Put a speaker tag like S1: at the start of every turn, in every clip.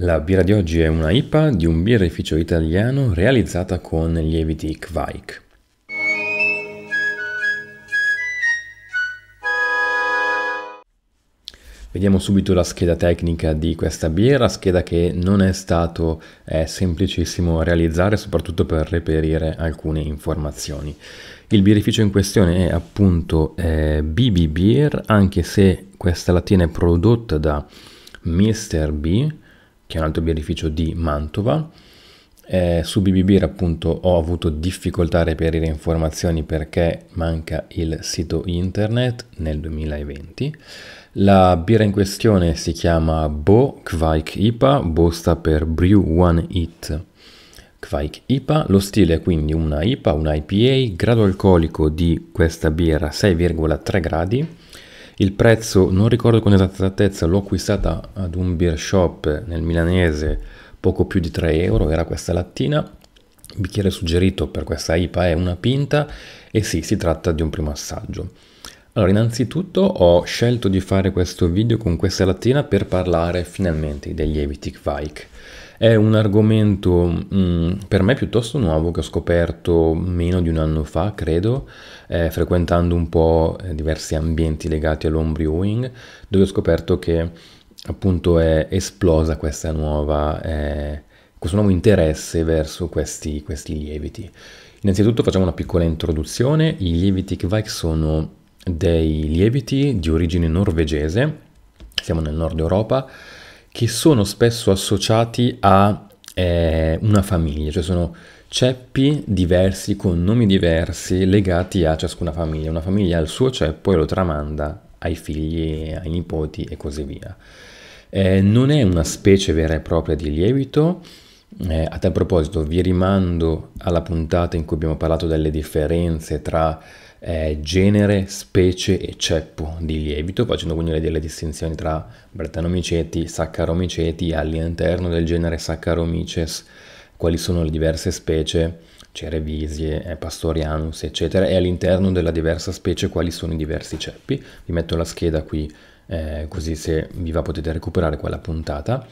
S1: La birra di oggi è una IPA di un birrificio italiano realizzata con lieviti Kvaik. Vediamo subito la scheda tecnica di questa birra, scheda che non è stato eh, semplicissimo realizzare, soprattutto per reperire alcune informazioni. Il birrificio in questione è appunto eh, BB Beer, anche se questa lattina è prodotta da Mr. B, che è un altro birrificio di Mantova. Eh, su BBBeer appunto ho avuto difficoltà a reperire informazioni perché manca il sito internet nel 2020. La birra in questione si chiama Bo Kvaik IPA, Bo sta per Brew One It Kvaik IPA, lo stile è quindi una IPA, una IPA, grado alcolico di questa birra 6,3 gradi, il prezzo, non ricordo con esattezza, l'ho acquistata ad un beer shop nel milanese poco più di 3 euro, era questa lattina. Il bicchiere suggerito per questa IPA è una pinta e sì, si tratta di un primo assaggio. Allora, innanzitutto ho scelto di fare questo video con questa lattina per parlare finalmente degli lieviti Kvaik. È un argomento mh, mm, per me piuttosto nuovo che ho scoperto meno di un anno fa, credo, eh, frequentando un po' eh, diversi ambienti legati all'home brewing, dove ho scoperto che appunto è esplosa questa nuova, eh, questo nuovo interesse verso questi, questi lieviti. Innanzitutto facciamo una piccola introduzione. I lieviti Kvaik sono dei lieviti di origine norvegese, siamo nel nord Europa, che sono spesso associati a eh, una famiglia, cioè sono ceppi diversi con nomi diversi legati a ciascuna famiglia. Una famiglia ha il suo ceppo e lo tramanda ai figli, ai nipoti e così via. Eh, non è una specie vera e propria di lievito. Eh, a tal proposito vi rimando alla puntata in cui abbiamo parlato delle differenze tra eh, genere, specie e ceppo di lievito, facendo quindi delle distinzioni tra Brettanomiceti, Saccharomiceti all'interno del genere Saccharomyces, quali sono le diverse specie, Cerevisie, eh, Pastorianus, eccetera, e all'interno della diversa specie quali sono i diversi ceppi. Vi metto la scheda qui eh, così se vi va potete recuperare quella puntata.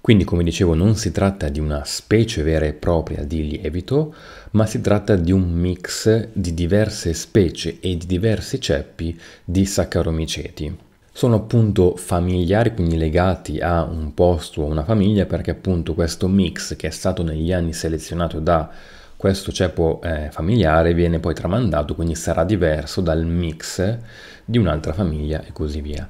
S1: Quindi, come dicevo, non si tratta di una specie vera e propria di lievito, ma si tratta di un mix di diverse specie e di diversi ceppi di Saccharomyceti. Sono appunto familiari, quindi legati a un posto o una famiglia, perché appunto questo mix che è stato negli anni selezionato da questo ceppo eh, familiare viene poi tramandato, quindi sarà diverso dal mix di un'altra famiglia e così via.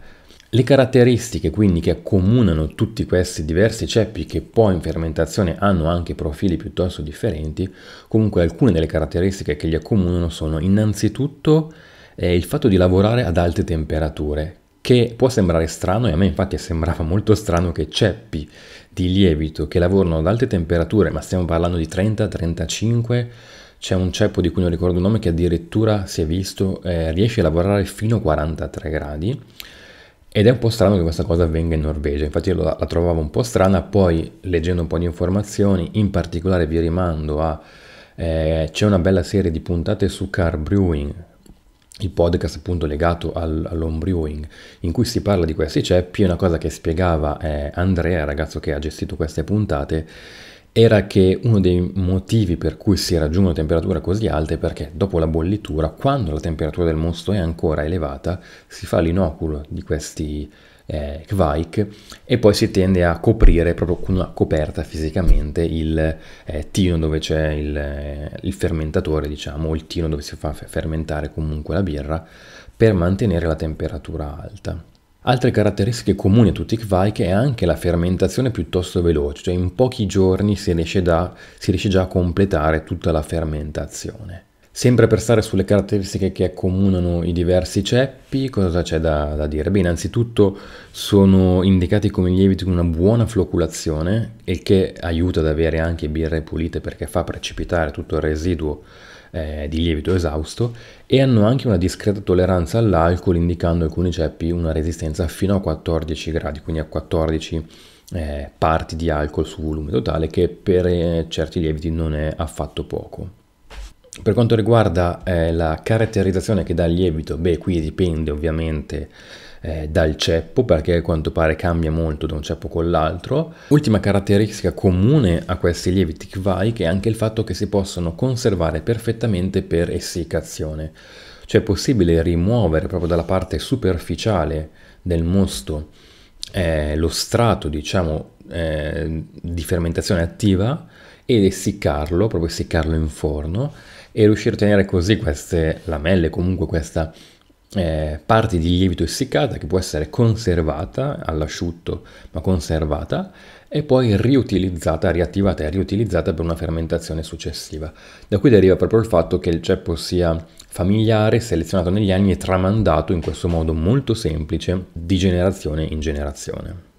S1: Le caratteristiche quindi che accomunano tutti questi diversi ceppi che poi in fermentazione hanno anche profili piuttosto differenti, comunque alcune delle caratteristiche che li accomunano sono innanzitutto eh, il fatto di lavorare ad alte temperature, che può sembrare strano e a me infatti sembrava molto strano che ceppi di lievito che lavorano ad alte temperature, ma stiamo parlando di 30-35, c'è un ceppo di cui non ricordo il nome che addirittura si è visto eh, riesce a lavorare fino a 43 gradi ed è un po' strano che questa cosa avvenga in Norvegia, infatti io la, trovavo un po' strana, poi leggendo un po' di informazioni, in particolare vi rimando a... Eh, c'è una bella serie di puntate su car brewing, il podcast appunto legato al, all'home in cui si parla di questi ceppi, una cosa che spiegava eh, Andrea, ragazzo che ha gestito queste puntate, era che uno dei motivi per cui si raggiungono temperature così alte è perché dopo la bollitura, quando la temperatura del mosto è ancora elevata, si fa l'inoculo di questi eh, kvaik e poi si tende a coprire proprio con una coperta fisicamente il eh, tino dove c'è il, eh, il fermentatore, diciamo, o il tino dove si fa fermentare comunque la birra per mantenere la temperatura alta. Altre caratteristiche comuni a tutti i Kvaik è anche la fermentazione piuttosto veloce, cioè in pochi giorni si riesce, da, si riesce già a completare tutta la fermentazione. Sempre per stare sulle caratteristiche che accomunano i diversi ceppi, cosa c'è da, da, dire? Beh, innanzitutto sono indicati come lieviti con una buona floculazione, il che aiuta ad avere anche birre pulite perché fa precipitare tutto il residuo eh, di lievito esausto e hanno anche una discreta tolleranza all'alcol indicando alcuni ceppi una resistenza fino a 14 gradi, quindi a 14 eh, parti di alcol su volume totale che per eh, certi lieviti non è affatto poco. Per quanto riguarda eh, la caratterizzazione che dà il lievito, beh qui dipende ovviamente eh, dal ceppo perché a quanto pare cambia molto da un ceppo con l'altro. Ultima caratteristica comune a questi lieviti Kvaik è anche il fatto che si possono conservare perfettamente per essiccazione. Cioè è possibile rimuovere proprio dalla parte superficiale del mosto eh, lo strato, diciamo, eh, di fermentazione attiva ed essiccarlo, proprio essiccarlo in forno e riuscire a ottenere così queste lamelle, comunque questa eh, parte di lievito essiccata che può essere conservata all'asciutto, ma conservata e poi riutilizzata, riattivata e riutilizzata per una fermentazione successiva. Da qui deriva proprio il fatto che il ceppo sia familiare, selezionato negli anni e tramandato in questo modo molto semplice di generazione in generazione.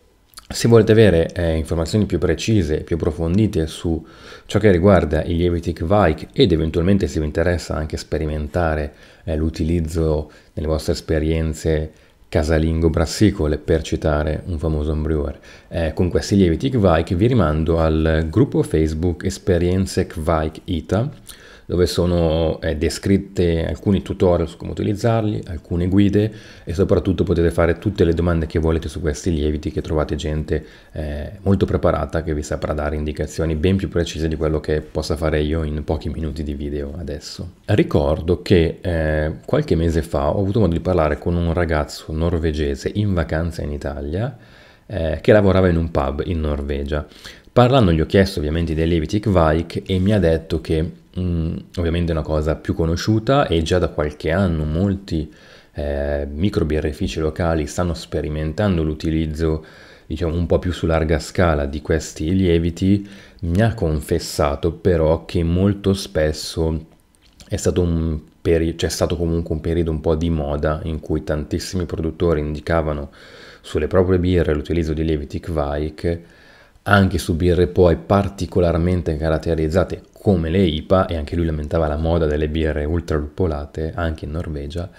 S1: Se volete avere eh, informazioni più precise e più approfondite su ciò che riguarda i lieviti Kvaik ed eventualmente se vi interessa anche sperimentare eh, l'utilizzo nelle vostre esperienze casalingo brassicole per citare un famoso brewer. Eh, con questi lieviti Kvaik vi rimando al gruppo Facebook Esperienze Kvaik ITA dove sono eh, descritte alcuni tutorial su come utilizzarli, alcune guide e soprattutto potete fare tutte le domande che volete su questi lieviti che trovate gente eh, molto preparata che vi saprà dare indicazioni ben più precise di quello che possa fare io in pochi minuti di video adesso. Ricordo che eh, qualche mese fa ho avuto modo di parlare con un ragazzo norvegese in vacanza in Italia eh, che lavorava in un pub in Norvegia. Parlando gli ho chiesto ovviamente dei lieviti Kvaik e mi ha detto che Mm, ovviamente è una cosa più conosciuta e già da qualche anno molti eh, microbirrifici locali stanno sperimentando l'utilizzo diciamo un po' più su larga scala di questi lieviti. Mi ha confessato però che molto spesso è stato un c'è stato comunque un periodo un po' di moda in cui tantissimi produttori indicavano sulle proprie birre l'utilizzo di lieviti Kvaik anche su birre poi particolarmente caratterizzate come le IPA, e anche lui lamentava la moda delle birre ultra luppolate anche in Norvegia,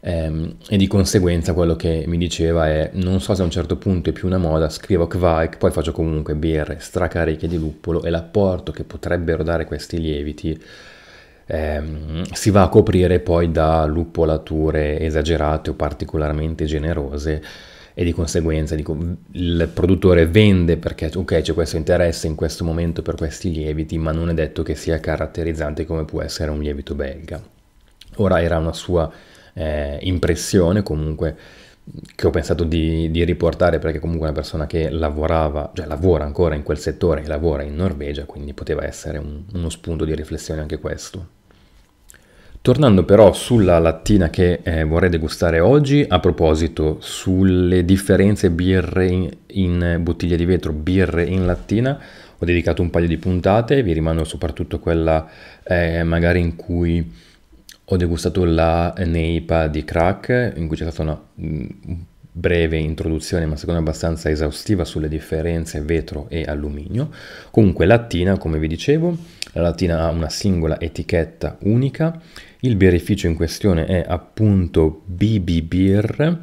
S1: ehm, e di conseguenza quello che mi diceva è non so se a un certo punto è più una moda, scrivo Kvaik, poi faccio comunque birre stracariche di luppolo e l'apporto che potrebbero dare questi lieviti ehm, si va a coprire poi da luppolature esagerate o particolarmente generose e di conseguenza dico, il produttore vende perché ok c'è questo interesse in questo momento per questi lieviti ma non è detto che sia caratterizzante come può essere un lievito belga. Ora era una sua eh, impressione comunque che ho pensato di, di, riportare perché comunque una persona che lavorava, cioè lavora ancora in quel settore e lavora in Norvegia, quindi poteva essere un, uno spunto di riflessione anche questo. Tornando però sulla lattina che eh, vorrei degustare oggi, a proposito sulle differenze birre in, in, bottiglia di vetro, birre in lattina, ho dedicato un paio di puntate, vi rimando soprattutto quella eh, magari in cui ho degustato la Neipa di Crack, in cui c'è stata una mm, breve introduzione, ma secondo me abbastanza esaustiva sulle differenze vetro e alluminio. Comunque lattina, come vi dicevo, la lattina ha una singola etichetta unica il birrificio in questione è appunto BB Beer.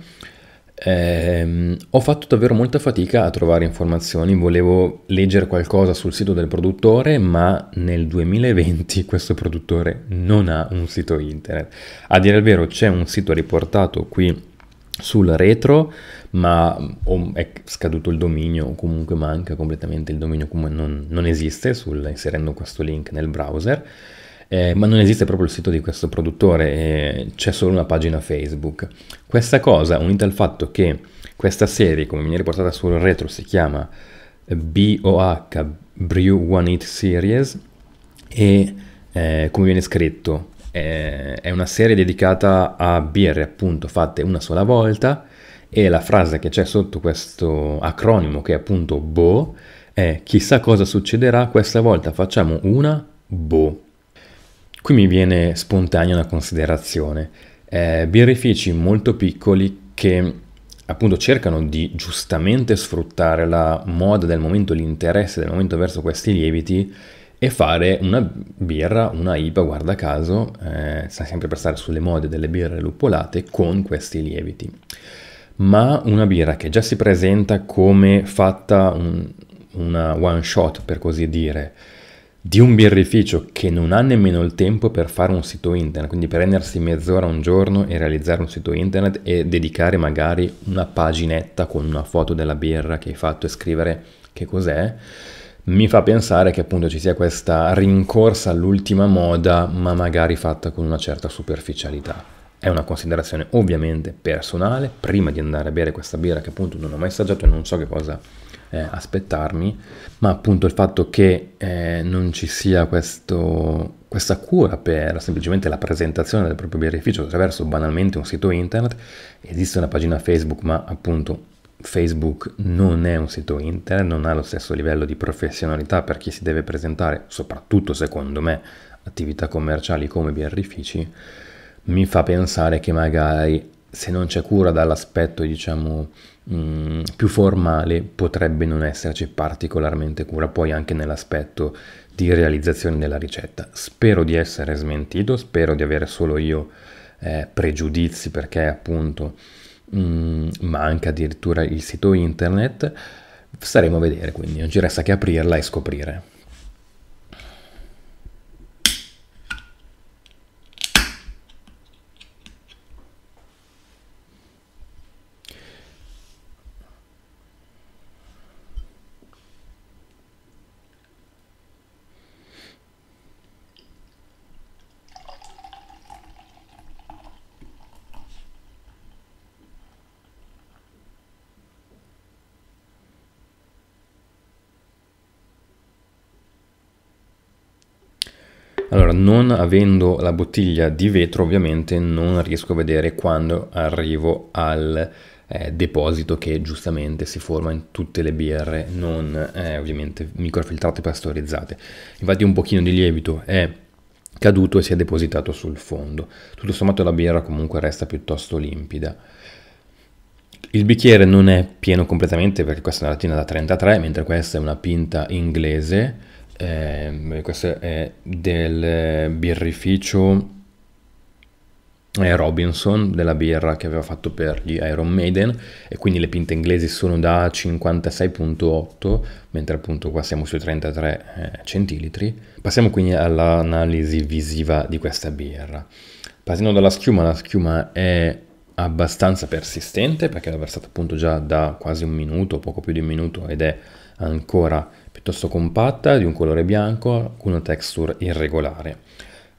S1: Eh, ho fatto davvero molta fatica a trovare informazioni, volevo leggere qualcosa sul sito del produttore, ma nel 2020 questo produttore non ha un sito internet. A dire il vero c'è un sito riportato qui sul retro, ma è scaduto il dominio, o comunque manca completamente il dominio, come non, non esiste sul, inserendo questo link nel browser eh, ma non esiste proprio il sito di questo produttore, eh, c'è solo una pagina Facebook. Questa cosa, unita al fatto che questa serie, come viene riportata sul retro, si chiama BOH Brew One It Series e eh, come viene scritto eh, è una serie dedicata a birre appunto fatte una sola volta e la frase che c'è sotto questo acronimo che è appunto BO è chissà cosa succederà questa volta facciamo una BO Qui mi viene spontanea una considerazione. Eh, birrifici molto piccoli che appunto cercano di giustamente sfruttare la moda del momento, l'interesse del momento verso questi lieviti e fare una birra, una IPA, guarda caso, eh, sta sempre per stare sulle mode delle birre luppolate con questi lieviti. Ma una birra che già si presenta come fatta un, una one shot, per così dire, di un birrificio che non ha nemmeno il tempo per fare un sito internet, quindi prendersi mezz'ora un giorno e realizzare un sito internet e dedicare magari una paginetta con una foto della birra che hai fatto e scrivere che cos'è, mi fa pensare che appunto ci sia questa rincorsa all'ultima moda, ma magari fatta con una certa superficialità. È una considerazione ovviamente personale, prima di andare a bere questa birra che appunto non ho mai assaggiato e non so che cosa eh, aspettarmi, ma appunto il fatto che eh, non ci sia questo, questa cura per semplicemente la presentazione del proprio birrificio attraverso banalmente un sito internet, esiste una pagina Facebook, ma appunto Facebook non è un sito internet, non ha lo stesso livello di professionalità per chi si deve presentare, soprattutto secondo me, attività commerciali come birrifici, mi fa pensare che magari se non c'è cura dall'aspetto, diciamo, mh, mm, più formale, potrebbe non esserci particolarmente cura poi anche nell'aspetto di realizzazione della ricetta. Spero di essere smentito, spero di avere solo io eh, pregiudizi perché appunto mh, mm, manca addirittura il sito internet. Staremo a vedere, quindi non ci resta che aprirla e scoprire. Allora, non avendo la bottiglia di vetro, ovviamente non riesco a vedere quando arrivo al eh, deposito che giustamente si forma in tutte le birre, non eh, ovviamente microfiltrate e pastorizzate. Infatti un pochino di lievito è caduto e si è depositato sul fondo. Tutto sommato la birra comunque resta piuttosto limpida. Il bicchiere non è pieno completamente perché questa è una latina da 33, mentre questa è una pinta inglese eh, questo è del birrificio eh, Robinson della birra che aveva fatto per gli Iron Maiden e quindi le pinte inglesi sono da 56.8 mentre appunto qua siamo sui 33 eh, centilitri. Passiamo quindi all'analisi visiva di questa birra. Partendo dalla schiuma la schiuma è abbastanza persistente perché l'ho versata appunto già da quasi un minuto poco più di un minuto ed è ancora piuttosto compatta, di un colore bianco, con una texture irregolare.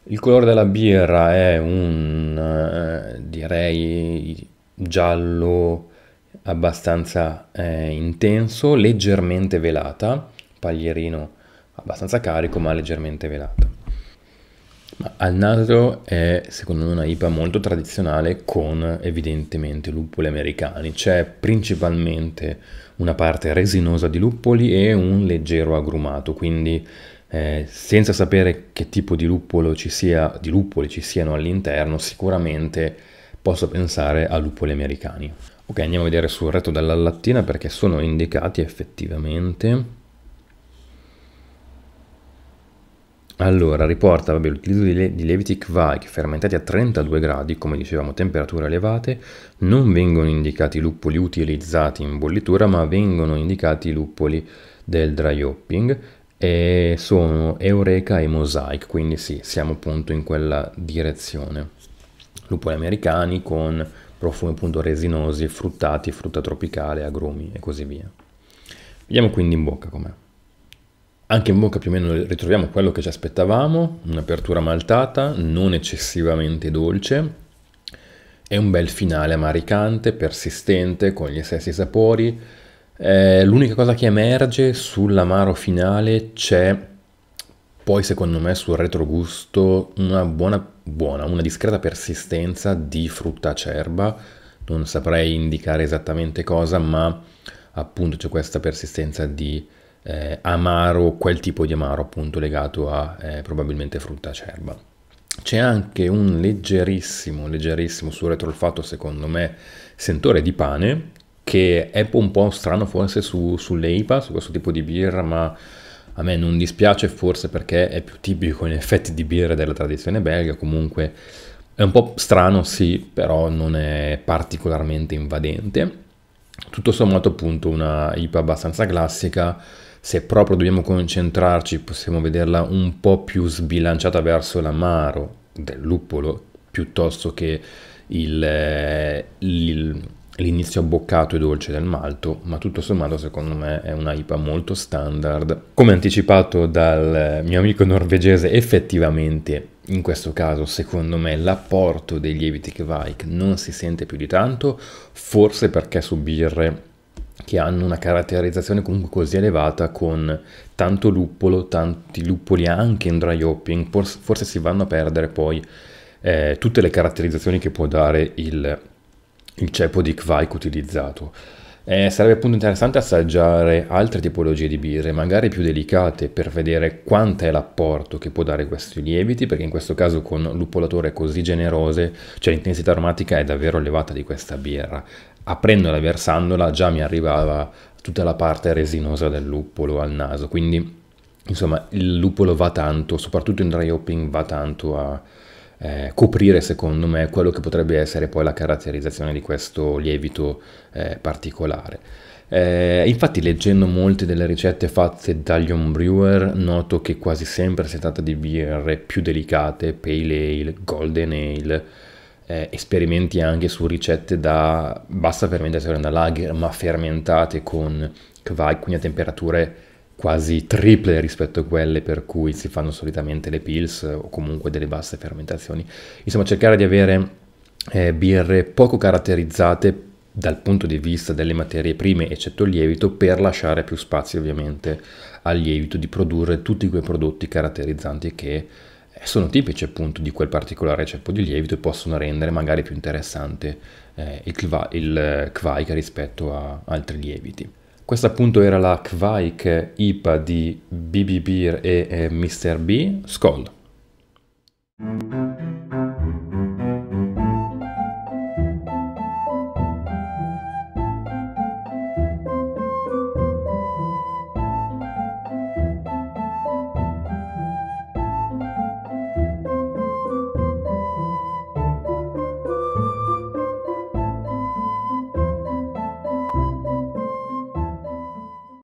S1: Il colore della birra è un, eh, direi, giallo abbastanza eh, intenso, leggermente velata, paglierino abbastanza carico ma leggermente velato. Ma al naso è secondo me una IPA molto tradizionale con evidentemente luppoli americani. C'è principalmente una parte resinosa di luppoli e un leggero agrumato, quindi eh, senza sapere che tipo di ci sia, di luppoli ci siano all'interno, sicuramente posso pensare a luppoli americani. Ok, andiamo a vedere sul retro della lattina perché sono indicati effettivamente Allora, riporta vabbè, l'utilizzo di, di lieviti Kvaik fermentati a 32 gradi, come dicevamo, temperature elevate, non vengono indicati i luppoli utilizzati in bollitura, ma vengono indicati i luppoli del dry hopping e sono Eureka e Mosaic, quindi sì, siamo appunto in quella direzione. Luppoli americani con profumi appunto resinosi, fruttati, frutta tropicale, agrumi e così via. Vediamo quindi in bocca com'è. Anche in bocca più o meno ritroviamo quello che ci aspettavamo, un'apertura maltata, non eccessivamente dolce, è un bel finale amaricante, persistente, con gli stessi sapori. Eh, l'unica cosa che emerge sull'amaro finale c'è poi secondo me sul retrogusto una buona, buona, una discreta persistenza di frutta acerba, non saprei indicare esattamente cosa, ma appunto c'è questa persistenza di eh, amaro, quel tipo di amaro appunto legato a eh, probabilmente frutta acerba. C'è anche un leggerissimo, leggerissimo sul retrolfatto secondo me sentore di pane che è un po' strano forse su, sulle IPA, su questo tipo di birra, ma a me non dispiace forse perché è più tipico in effetti di birra della tradizione belga, comunque è un po' strano sì, però non è particolarmente invadente. Tutto sommato appunto una IPA abbastanza classica, Se proprio dobbiamo concentrarci, possiamo vederla un po' più sbilanciata verso l'amaro del luppolo piuttosto che il, eh, il, l'inizio abboccato e dolce del malto, ma tutto sommato secondo me è una IPA molto standard. Come anticipato dal mio amico norvegese, effettivamente in questo caso secondo me l'apporto dei lieviti Kveik non si sente più di tanto, forse perché su birre che hanno una caratterizzazione comunque così elevata con tanto luppolo, tanti luppoli anche in dry hopping, forse si vanno a perdere poi eh, tutte le caratterizzazioni che può dare il, il ceppo di Kvaik utilizzato. Eh, sarebbe appunto interessante assaggiare altre tipologie di birre, magari più delicate, per vedere quanto è l'apporto che può dare questi lieviti, perché in questo caso con luppolatore così generose, cioè l'intensità aromatica è davvero elevata di questa birra. Aprendola e versandola già mi arrivava tutta la parte resinosa del luppolo al naso, quindi insomma il luppolo va tanto, soprattutto in dry hopping va tanto a eh, coprire secondo me quello che potrebbe essere poi la caratterizzazione di questo lievito eh, particolare. Eh, infatti leggendo molte delle ricette fatte dagli homebrewer noto che quasi sempre si tratta di birre più delicate, pale ale, golden ale, eh, esperimenti anche su ricette da bassa fermentazione da lager ma fermentate con kvaik, quindi a temperature quasi triple rispetto a quelle per cui si fanno solitamente le pills o comunque delle basse fermentazioni. Insomma, cercare di avere eh, birre poco caratterizzate dal punto di vista delle materie prime, eccetto il lievito, per lasciare più spazio ovviamente al lievito di produrre tutti quei prodotti caratterizzanti che eh, sono tipici appunto di quel particolare ceppo di lievito e possono rendere magari più interessante eh, il, kva, il kvaik rispetto a altri lieviti. Questa appunto era la Kvaik IPA di BB Beer e eh, Mr. B. Skoll!